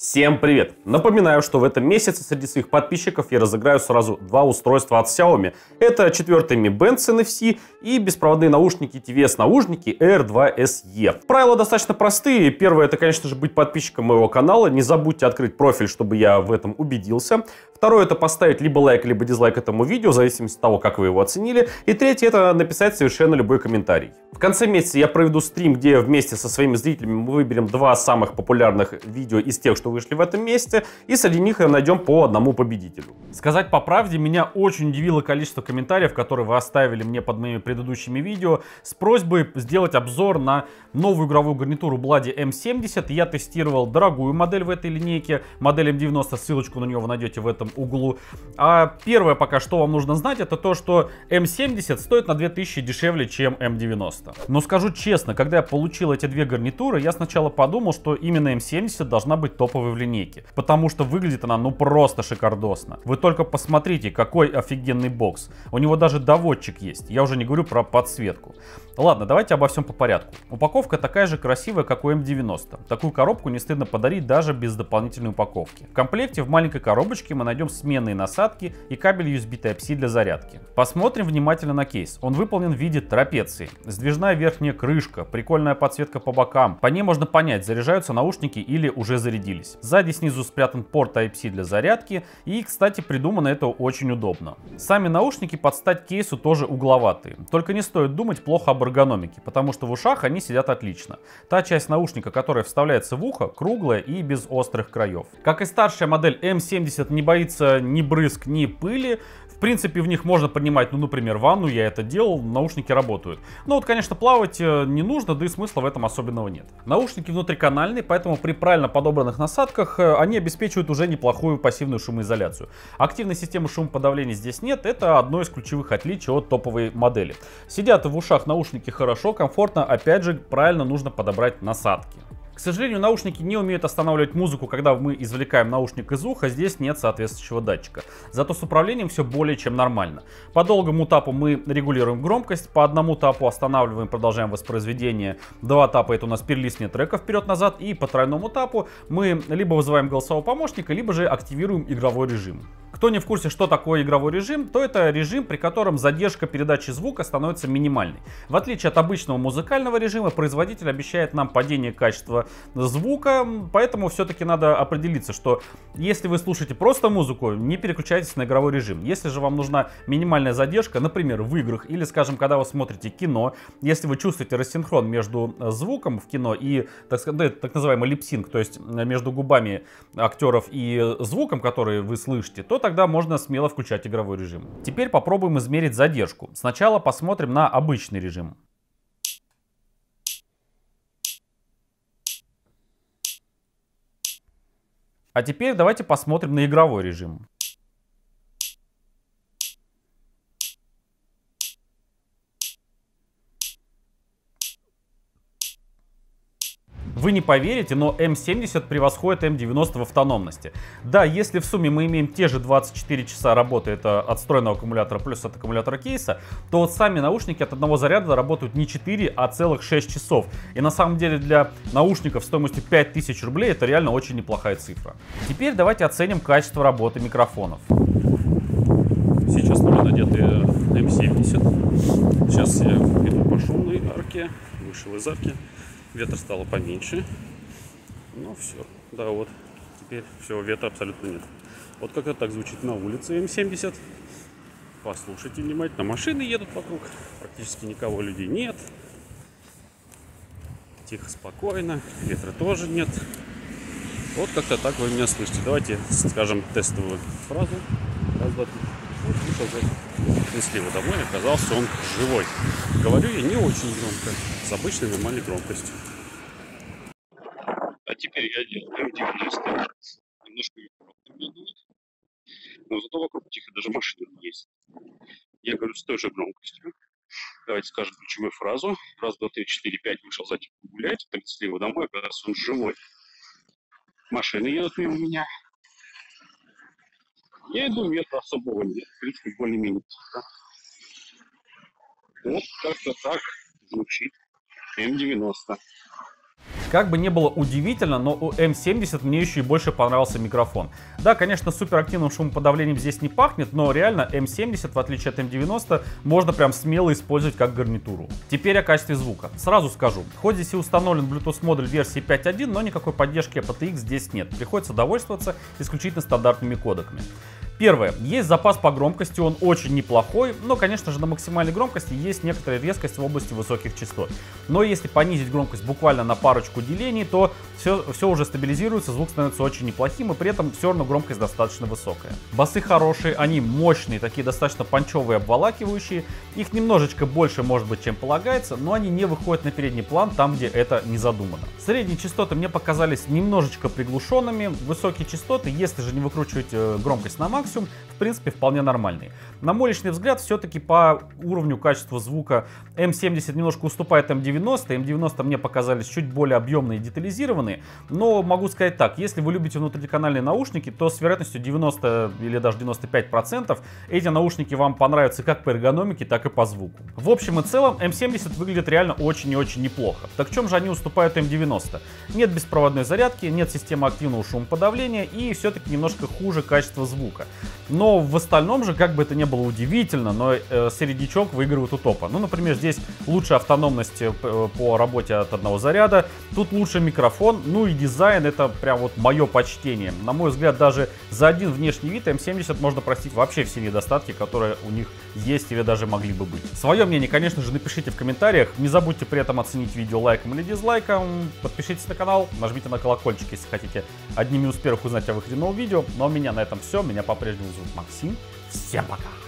Всем привет! Напоминаю, что в этом месяце среди своих подписчиков я разыграю сразу два устройства от Xiaomi. Это четвертый Mi Band с NFC и беспроводные наушники TVS наушники R2 SE. Правила достаточно простые. Первое, это, конечно же, быть подписчиком моего канала. Не забудьте открыть профиль, чтобы я в этом убедился. Второе, это поставить либо лайк, либо дизлайк этому видео, в зависимости от того, как вы его оценили. И третье, это написать совершенно любой комментарий. В конце месяца я проведу стрим, где вместе со своими зрителями мы выберем два самых популярных видео из тех, что вышли в этом месяце, и среди них найдем по одному победителю. Сказать по правде, меня очень удивило количество комментариев, которые вы оставили мне под моими предыдущими видео с просьбой сделать обзор на новую игровую гарнитуру Bloody M70. Я тестировал дорогую модель в этой линейке, модель M90, ссылочку на нее вы найдете в этом этом углу. А первое пока, что вам нужно знать, это то, что М70 стоит на 2000 дешевле, чем М90. Но скажу честно, когда я получил эти две гарнитуры, я сначала подумал, что именно М70 должна быть топовой в линейке. Потому что выглядит она ну просто шикардосно. Вы только посмотрите, какой офигенный бокс. У него даже доводчик есть. Я уже не говорю про подсветку. Ладно, давайте обо всем по порядку. Упаковка такая же красивая, как у М90. Такую коробку не стыдно подарить даже без дополнительной упаковки. В комплекте в маленькой коробочке мы найдем найдем сменные насадки и кабель USB Type-C для зарядки. Посмотрим внимательно на кейс. Он выполнен в виде трапеции. Сдвижная верхняя крышка, прикольная подсветка по бокам. По ней можно понять, заряжаются наушники или уже зарядились. Сзади снизу спрятан порт Type-C для зарядки. И, кстати, придумано это очень удобно. Сами наушники под стать кейсу тоже угловатые. Только не стоит думать плохо об эргономике, потому что в ушах они сидят отлично. Та часть наушника, которая вставляется в ухо, круглая и без острых краев. Как и старшая модель M70 не боится боится ни брызг, ни пыли. В принципе, в них можно принимать, ну, например, ванну, я это делал, наушники работают. Но вот, конечно, плавать э, не нужно, да и смысла в этом особенного нет. Наушники внутриканальные, поэтому при правильно подобранных насадках э, они обеспечивают уже неплохую пассивную шумоизоляцию. Активной системы шумоподавления здесь нет, это одно из ключевых отличий от топовой модели. Сидят в ушах наушники хорошо, комфортно, опять же, правильно нужно подобрать насадки. К сожалению, наушники не умеют останавливать музыку, когда мы извлекаем наушник из уха, здесь нет соответствующего датчика. Зато с управлением все более чем нормально. По долгому тапу мы регулируем громкость, по одному тапу останавливаем, продолжаем воспроизведение. Два тапа это у нас перелистывание трека вперед-назад, и по тройному тапу мы либо вызываем голосового помощника, либо же активируем игровой режим. Кто не в курсе, что такое игровой режим, то это режим, при котором задержка передачи звука становится минимальной. В отличие от обычного музыкального режима, производитель обещает нам падение качества звука, поэтому все-таки надо определиться, что если вы слушаете просто музыку, не переключайтесь на игровой режим. Если же вам нужна минимальная задержка, например, в играх или, скажем, когда вы смотрите кино, если вы чувствуете рассинхрон между звуком в кино и так, так называемый липсинг, то есть между губами актеров и звуком, который вы слышите, то тогда можно смело включать игровой режим. Теперь попробуем измерить задержку. Сначала посмотрим на обычный режим. А теперь давайте посмотрим на игровой режим. Вы не поверите, но М70 превосходит М90 в автономности. Да, если в сумме мы имеем те же 24 часа работы это от встроенного аккумулятора плюс от аккумулятора кейса, то вот сами наушники от одного заряда работают не 4, а целых 6 часов. И на самом деле для наушников стоимостью 5000 рублей это реально очень неплохая цифра. Теперь давайте оценим качество работы микрофонов. Сейчас на меня надеты М70. Сейчас я иду по шумной арке, вышел из арки. Ветра стало поменьше. Ну все. Да, вот. Теперь все, ветра абсолютно нет. Вот как это так звучит на улице М70. Послушайте внимательно. Машины едут вокруг. Практически никого людей нет. Тихо, спокойно. Ветра тоже нет. Вот как-то так вы меня слышите. Давайте скажем тестовую фразу. Раз, два, три. Вот, Несли его домой, оказался он живой. Говорю я не очень громко, с обычной нормальной громкостью. А теперь я делаю М90. Немножко. Но зато вокруг тихо, даже машины есть. Я говорю с той же громкостью. Давайте скажем ключевую фразу. Раз, два, три, четыре, пять вышел затем гулять. Принесли его домой, оказался он живой. Машины едут мимо меня. Я иду, ветра особого нет. В принципе, более-менее тихо. Вот как-то так звучит М90. Как бы не было удивительно, но у M70 мне еще и больше понравился микрофон. Да, конечно, суперактивным шумоподавлением здесь не пахнет, но реально M70, в отличие от M90, можно прям смело использовать как гарнитуру. Теперь о качестве звука. Сразу скажу, хоть здесь и установлен Bluetooth модуль версии 5.1, но никакой поддержки aptX здесь нет. Приходится довольствоваться исключительно стандартными кодеками. Первое. Есть запас по громкости, он очень неплохой, но, конечно же, на максимальной громкости есть некоторая резкость в области высоких частот. Но если понизить громкость буквально на парочку делений, то все, все уже стабилизируется, звук становится очень неплохим, и при этом все равно громкость достаточно высокая. Басы хорошие, они мощные, такие достаточно панчевые, обволакивающие. Их немножечко больше, может быть, чем полагается, но они не выходят на передний план там, где это не задумано. Средние частоты мне показались немножечко приглушенными. Высокие частоты, если же не выкручивать э, громкость на максимум, максимум, в принципе, вполне нормальный. На мой личный взгляд, все-таки по уровню качества звука M70 немножко уступает M90. M90 мне показались чуть более объемные и детализированные. Но могу сказать так, если вы любите внутриканальные наушники, то с вероятностью 90 или даже 95% эти наушники вам понравятся как по эргономике, так и по звуку. В общем и целом, M70 выглядит реально очень и очень неплохо. Так в чем же они уступают M90? Нет беспроводной зарядки, нет системы активного шумоподавления и все-таки немножко хуже качество звука. Но в остальном же, как бы это ни было удивительно, но э, середнячок выигрывает у топа. Ну, например, здесь лучшая автономность э, э, по работе от одного заряда, тут лучший микрофон, ну и дизайн, это прям вот мое почтение. На мой взгляд, даже за один внешний вид М70 можно простить вообще все недостатки, которые у них есть или даже могли бы быть. Свое мнение, конечно же, напишите в комментариях. Не забудьте при этом оценить видео лайком или дизлайком. Подпишитесь на канал, нажмите на колокольчик, если хотите одними из первых узнать о выходе нового видео. Ну а у меня на этом все. Меня по-прежнему зовут Максим. Всем пока!